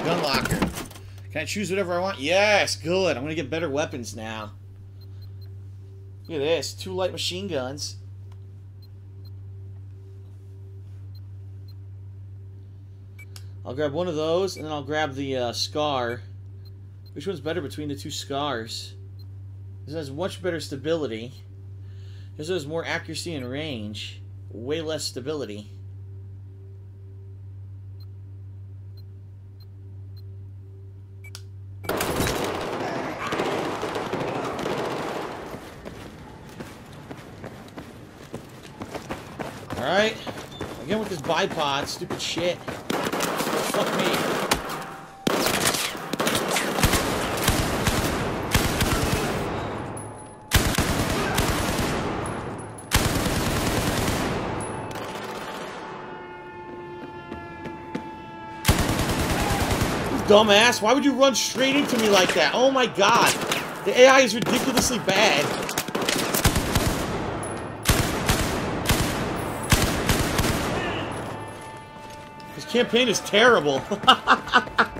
locker. Can I choose whatever I want? Yes, good. I'm gonna get better weapons now. Look at this. Two light machine guns. I'll grab one of those, and then I'll grab the uh, Scar. Which one's better between the two Scars? This has much better stability. This has more accuracy and range. Way less stability. Alright. Again with this bipod, stupid shit. Fuck me. Dumbass, why would you run straight into me like that? Oh my god. The AI is ridiculously bad. Campaign is terrible.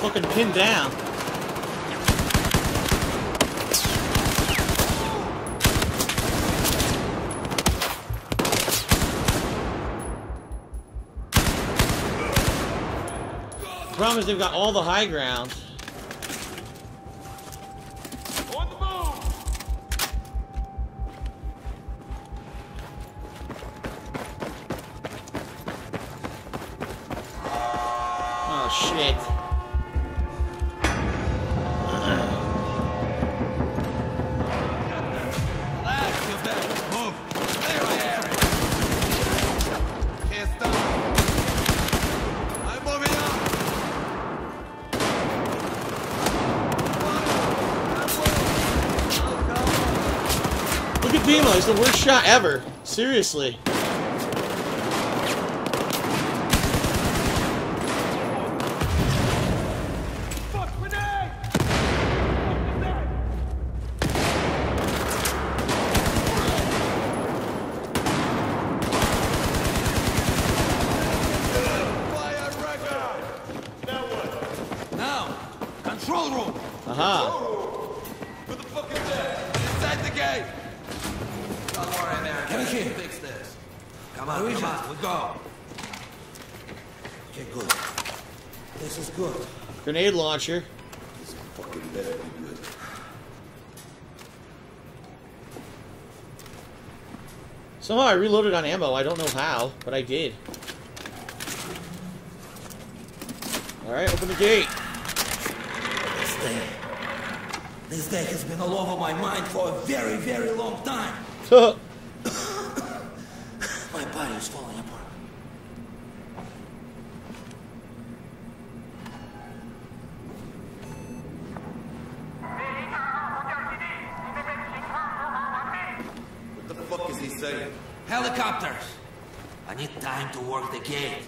Fucking pinned down. Problem is they've got all the high ground. Oh shit. He's the worst shot ever. Seriously. Fuck, grenade! Fire record! Now control room. Uh-huh. Aha. Who the fuck is that? Inside the gate. Don't worry, man. Come here. Fix this. Come on, come on, we go. Okay, good. This is good. Grenade launcher. This fucking better be good. Somehow I reloaded on ammo. I don't know how, but I did. Alright, open the gate. This day. This day has been all over my mind for a very, very long time. Huh. My body is falling apart. What the fuck is he saying? Helicopters! I need time to work the gate.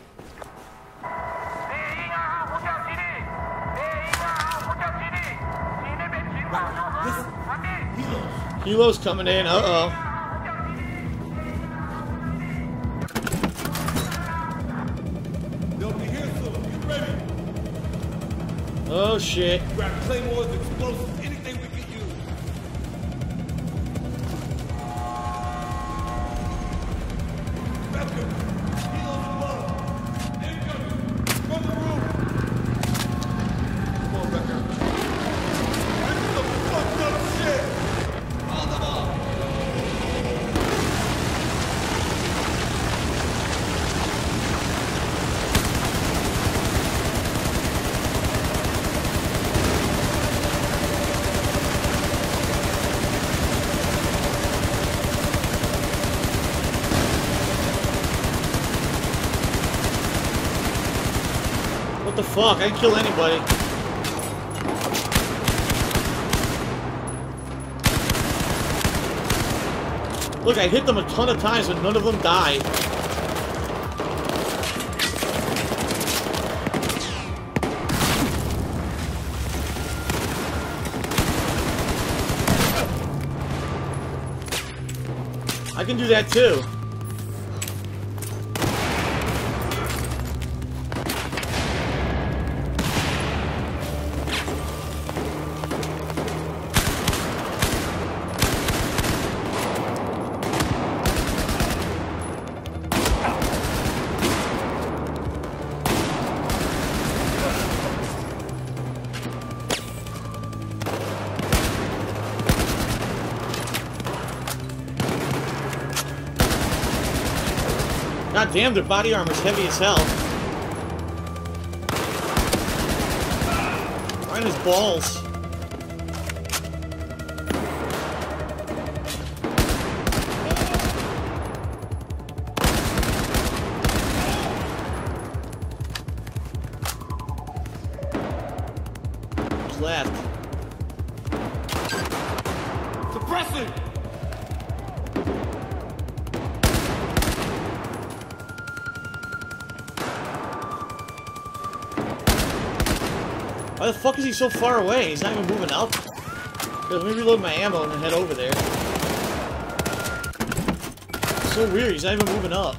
Listen, Helos. Coming in. Uh-oh. Oh shit. Grab claymores, fuck? I can kill anybody. Look, I hit them a ton of times, but none of them die. I can do that too. God damn, their body armor's heavy as hell. In his balls. Why the fuck is he so far away? He's not even moving up. Here, let me reload my ammo and then head over there. so weird, he's not even moving up.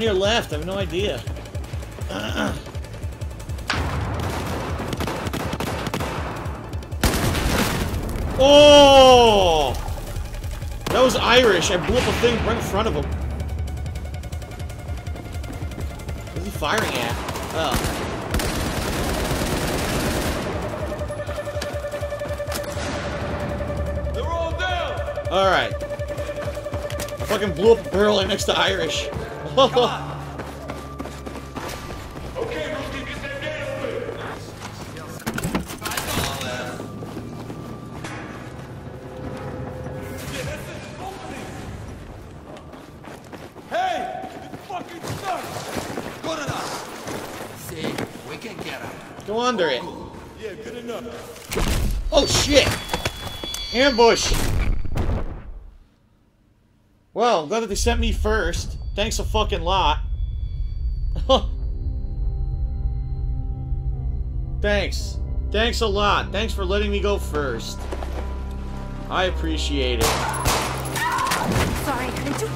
On your left, I have no idea. Oh! That was Irish. I blew up a thing right in front of him. What's he firing at? Oh. They're all down! Alright. I fucking blew up a barrel right next to Irish. Okay, get that gate open! Yeah, that's it! Open! Hey! It's fucking stuck! Good enough! See, we can get him. Go under it. Yeah, good enough. Oh shit! Ambush! Well, glad that they sent me first. Thanks a fucking lot. Thanks. Thanks a lot. Thanks for letting me go first. I appreciate it. Sorry, I do.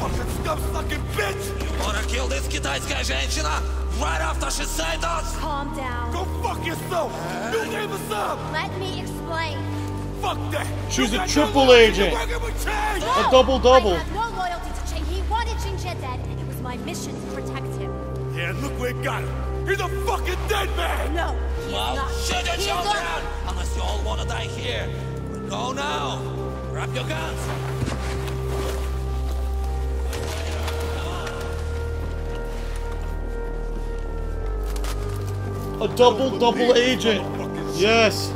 Fucking scum-sucking bitch! You wanna kill this китайская женщина? Right after she said us? Calm down. Go fuck yourself! You gave us up! Let me explain. Fuck that! She's You a got triple no loyalty. agent. You're working with Chang! No, double-double. my mission to protect him. Yeah, look where it got him. He's a fucking dead man! No, he's well, not. shoot your children! Not... Unless you all want to die here. Go now. Grab your guns. A double double agent. Yes.